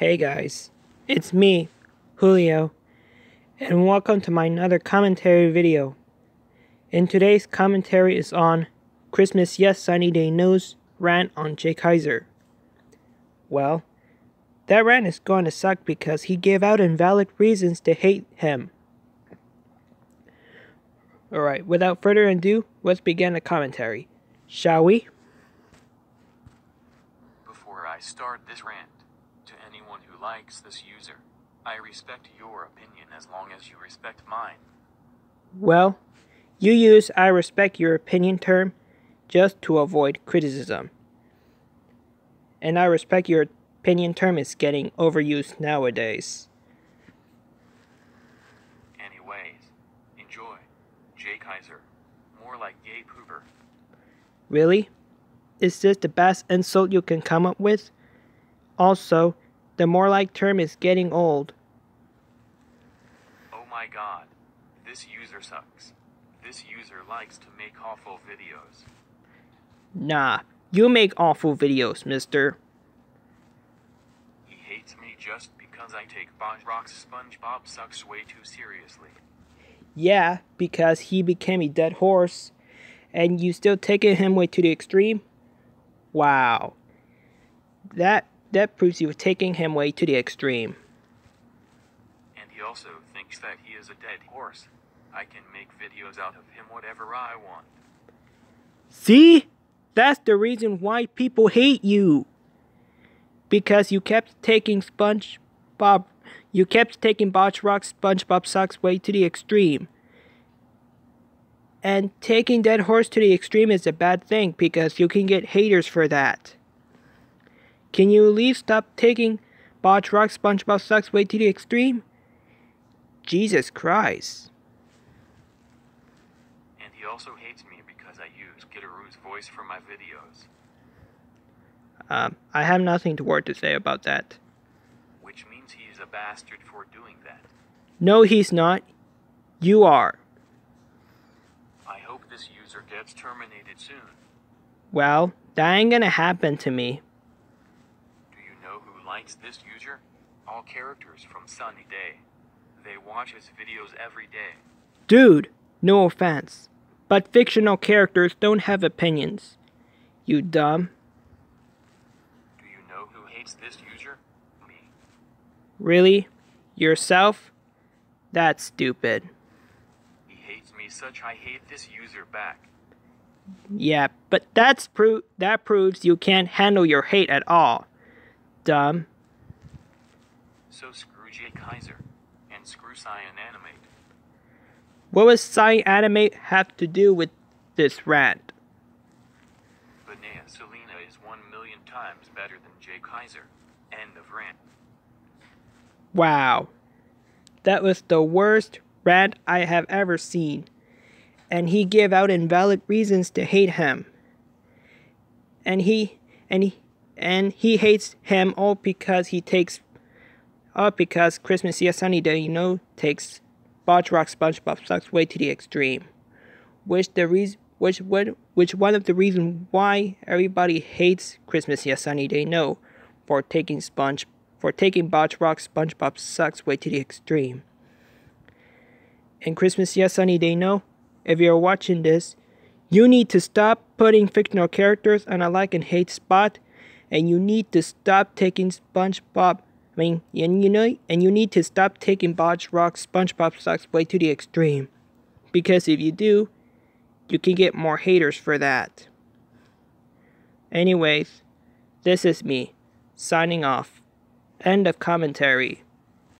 Hey guys, it's me, Julio, and welcome to my another commentary video. And today's commentary is on Christmas Yes Sunny Day News rant on Jay Kizer. Well, that rant is going to suck because he gave out invalid reasons to hate him. Alright, without further ado, let's begin the commentary. Shall we? Before I start this rant, likes this user, I respect your opinion as long as you respect mine. Well, you use I respect your opinion term just to avoid criticism. And I respect your opinion term is getting overused nowadays. Anyways, enjoy. Jay Kizer. More like Gay Pooper. Really? Is this the best insult you can come up with? Also, the more like term is getting old. Oh my god. This user sucks. This user likes to make awful videos. Nah, you make awful videos, mister. He hates me just because I take Boj Rock's SpongeBob sucks way too seriously. Yeah, because he became a dead horse, and you still taking him way to the extreme? Wow. That that proves you're taking him way to the extreme. And he also thinks that he is a dead horse. I can make videos out of him whatever I want. See? That's the reason why people hate you. Because you kept taking SpongeBob, you kept taking Boj Rock SpongeBob Sucks way to the extreme. And taking Dead Horse to the extreme is a bad thing because you can get haters for that. Can you at least stop taking Boj Rock SpongeBob Sucks way to the extreme? Jesus Christ. And he also hates me because I use Gitaroo's voice for my videos, Um, I have nothing to word to say about that. which means he is a bastard for doing that. No, he's not. You are. I hope this user gets terminated soon. Well, that ain't gonna happen to me. Do you know who likes this user? All characters from Sunny Day. They watch his videos every day. Dude, no offense. But fictional characters don't have opinions. You dumb. Do you know who hates this user? Me. Really? Yourself? That's stupid. He hates me such I hate this user back. Yeah, but that's pro- that proves you can't handle your hate at all. Dumb. So screw Jay Kizer and screw Cyan Animate. What does Sci Animate have to do with this rant? Benea Selena is one million times better than Jay Kizer. End of rant. Wow. That was the worst rant I have ever seen. And he gave out invalid reasons to hate him. And he and he and he hates him all because he takes all because Christmas Yes Sunny Day, you know, takes Boj Rock SpongeBob sucks way to the extreme. Which the reason which what which one of the reasons why everybody hates Christmas Yes Sunny Day no for taking Sponge for taking Boj Rock SpongeBob sucks way to the extreme. And Christmas Yes Sunny Day no, if you're watching this, you need to stop putting fictional characters on a like and hate spot, and you need to stop taking SpongeBob. I mean, and you know, and you need to stop taking Boj Rock SpongeBob sucks way to the extreme, because if you do, you can get more haters for that. Anyways, this is me, signing off. End of commentary.